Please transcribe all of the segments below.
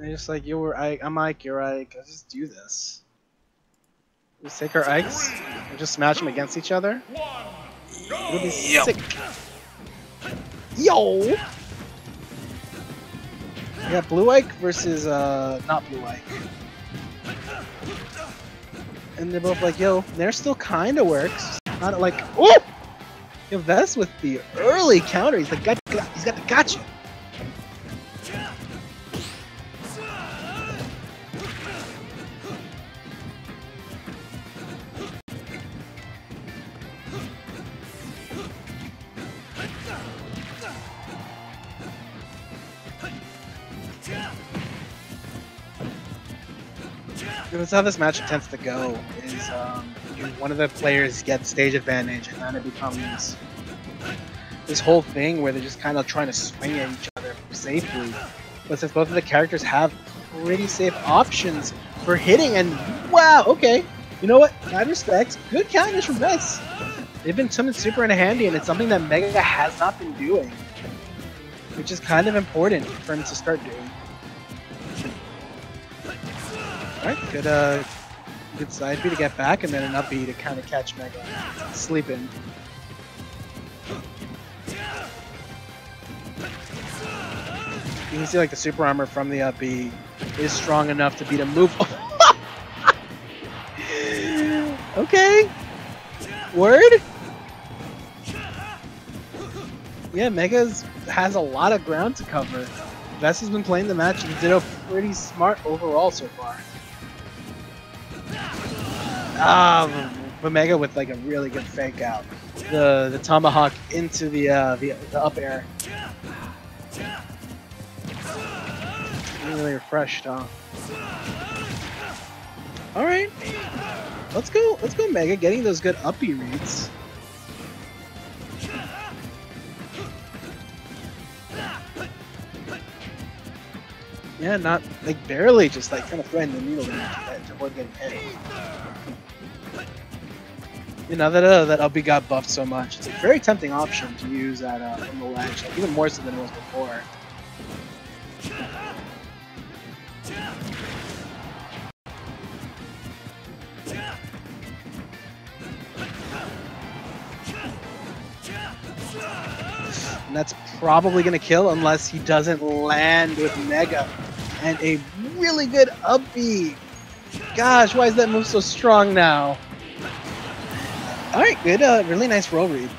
They're just like, you're Ike, I'm Ike, you're Ike. Let's just do this. Just take our Ikes and just smash them against each other. It'll be sick. Yo! Yeah, Blue Ike versus, uh, not Blue Ike. And they're both like, yo, they're still kinda works. Not like, oh! Yo, with the early counter. He's like, got, he's got the gotcha. That's how this matchup tends to go. Is um, one of the players gets stage advantage, and then it becomes this whole thing where they're just kind of trying to swing at each other safely. But since both of the characters have pretty safe options for hitting, and wow, okay, you know what? I respect. Good counters from Vess. They've been coming super in handy, and it's something that Mega has not been doing, which is kind of important for him to start doing. Alright, good uh good side B to get back and then an up B to kind of catch Mega sleeping. You can see like the super armor from the up B is strong enough to beat a move. okay. Word? Yeah, Mega's has a lot of ground to cover. Vess has been playing the match and did a pretty smart overall so far. Um, Omega with like a really good fake out. The the tomahawk into the uh, the, the up air. Really refreshed, huh? All right, let's go. Let's go, Mega. Getting those good uppy reads. Yeah, not like barely, just like kind of threading the needle to avoid getting hit. You know that uh, that up B got buffed so much. It's a very tempting option to use at uh, from the ledge, like, even more so than it was before. And that's probably gonna kill unless he doesn't land with Mega. And a really good up B. Gosh, why is that move so strong now? Alright, good, uh, really nice roll read.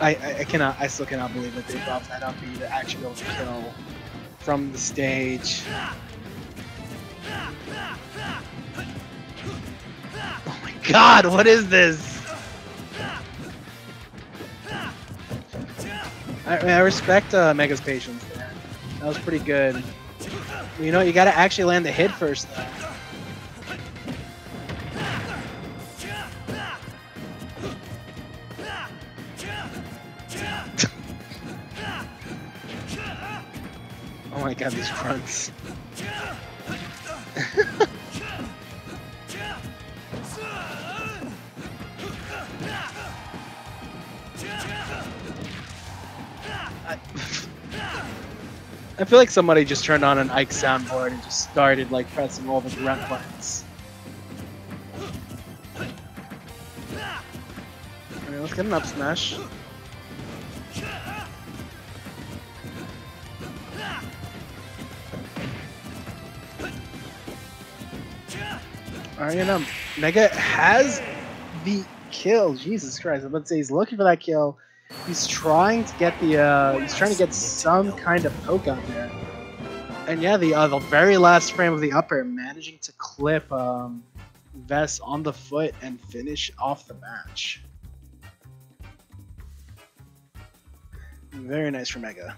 I, I, cannot, I still cannot believe that they dropped that up B to actually go kill from the stage. Oh my god, what is this? I, I respect uh, Mega's patience. That was pretty good. You know, you gotta actually land the hit first, though. oh my god, these fronts. I feel like somebody just turned on an Ike soundboard and just started like pressing all the grunt buttons. Let's get an up smash. Know, Mega has the kill. Jesus Christ, I'm about to say he's looking for that kill. He's trying to get the uh, he's trying to get some kind of poke out there. And yeah, the uh, the very last frame of the upper, managing to clip um, Vess on the foot and finish off the match. Very nice for Mega.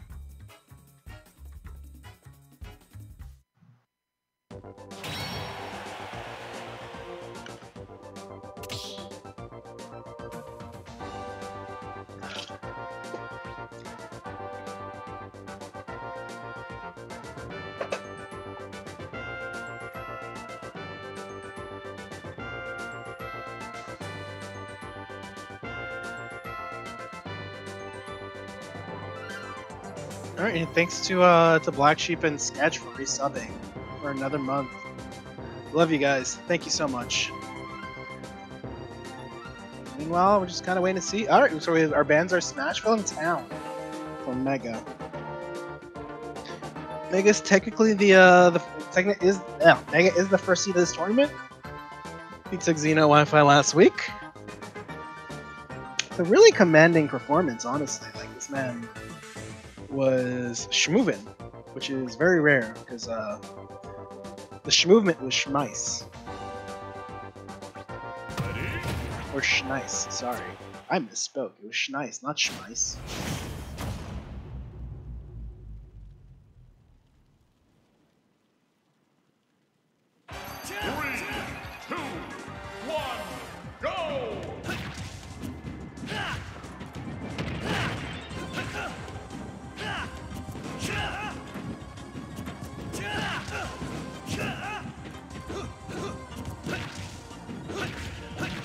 All right, and thanks to uh to Black Sheep and Sketch for resubbing for another month. Love you guys. Thank you so much. Meanwhile, we're just kind of waiting to see. All right, so we have, our bands are Smashville and Town from Mega. Mega's technically the uh the technically is yeah Mega is the first seed of this tournament. He took Xeno Wi-Fi last week. It's a really commanding performance, honestly. Like this man was schmovin, which is very rare because uh, the schmovement was schmice. Or schnice, sorry. I misspoke. It was schnice, not schmice.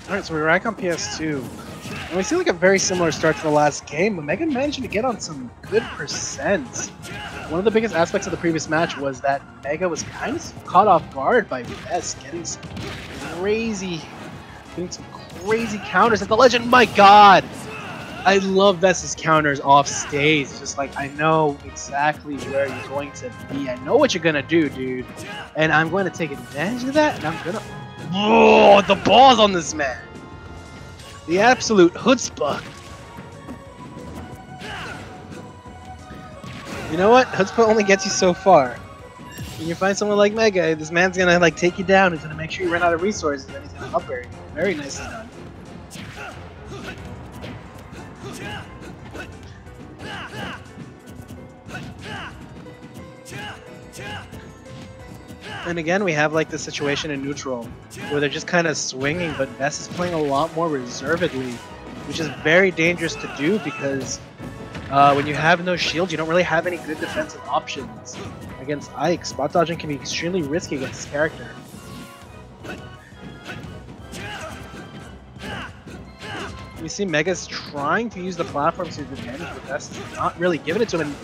Alright, so we're back on PS2. And we see like a very similar start to the last game, but Mega managed to get on some good percents. One of the biggest aspects of the previous match was that Mega was kind of caught off guard by Vess getting some crazy, getting some crazy counters at the Legend. My God, I love Vess's counters off stage. It's just like I know exactly where you're going to be. I know what you're gonna do, dude, and I'm going to take advantage of that. And I'm gonna, oh, the balls on this man. The absolute chutzpah. You know what? Chutzpah only gets you so far. When you find someone like Mega, this man's gonna like take you down. He's gonna make sure you run out of resources, and he's gonna up you. Very nicely done. And again, we have like the situation in neutral where they're just kind of swinging, but Vess is playing a lot more reservedly, which is very dangerous to do because uh, when you have no shield, you don't really have any good defensive options against Ike. Spot dodging can be extremely risky against this character. You see Mega's trying to use the platform to his advantage, but Vess is not really giving it to him.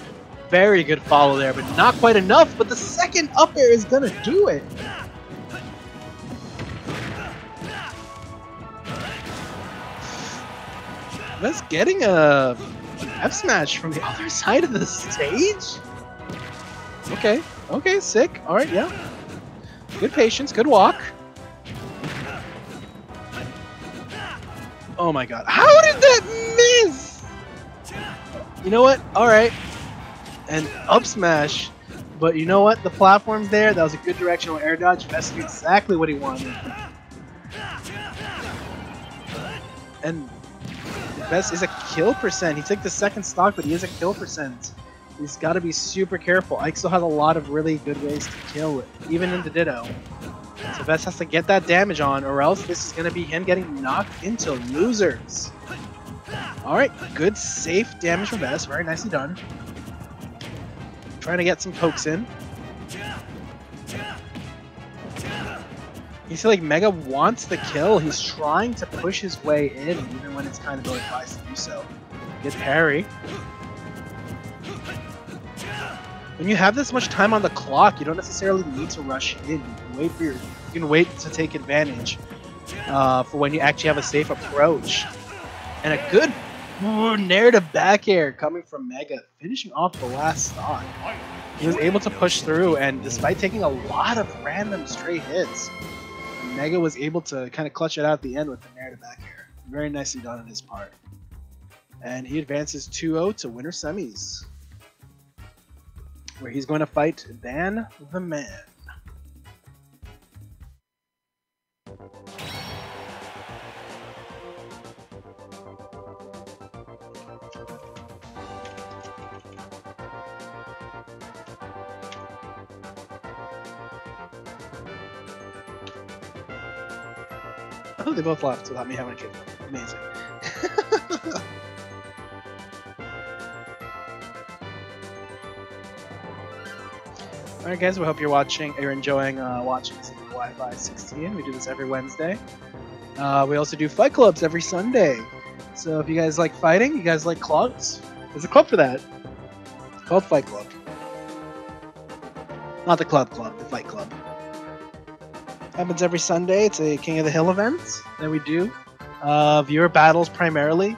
Very good follow there, but not quite enough. But the second up air is gonna do it. That's getting a F smash from the other side of the stage. Okay, okay, sick. All right, yeah. Good patience, good walk. Oh my god, how did that miss? You know what? All right, and up smash. But you know what? The platform's there. That was a good directional air dodge. That's exactly what he wanted. And Best is a kill percent. He took the second stock, but he is a kill percent. He's got to be super careful. Ike still has a lot of really good ways to kill, even in the Ditto. So Best has to get that damage on, or else this is going to be him getting knocked into losers. Alright, good safe damage from Best. Very nicely done. Trying to get some pokes in. You see, like, Mega wants the kill. He's trying to push his way in, even when it's kind of ill-advised to do so. Good parry. When you have this much time on the clock, you don't necessarily need to rush in. You can wait for your, you can wait to take advantage uh, for when you actually have a safe approach. And a good ooh, narrative back air coming from Mega, finishing off the last stock. He was able to push through, and despite taking a lot of random straight hits, Mega was able to kind of clutch it out at the end with the narrative back air. Very nicely done on his part. And he advances 2-0 to winner semis, where he's going to fight Dan the Man. They both left without me having a kid. Amazing. Alright guys, we hope you're watching, you're enjoying uh, watching Wi-Fi 16. We do this every Wednesday. Uh, we also do fight clubs every Sunday. So if you guys like fighting, you guys like clubs, there's a club for that. It's called Fight Club. Not the club club, the Fight Club. Happens every Sunday. It's a King of the Hill event that we do. Uh, viewer battles primarily.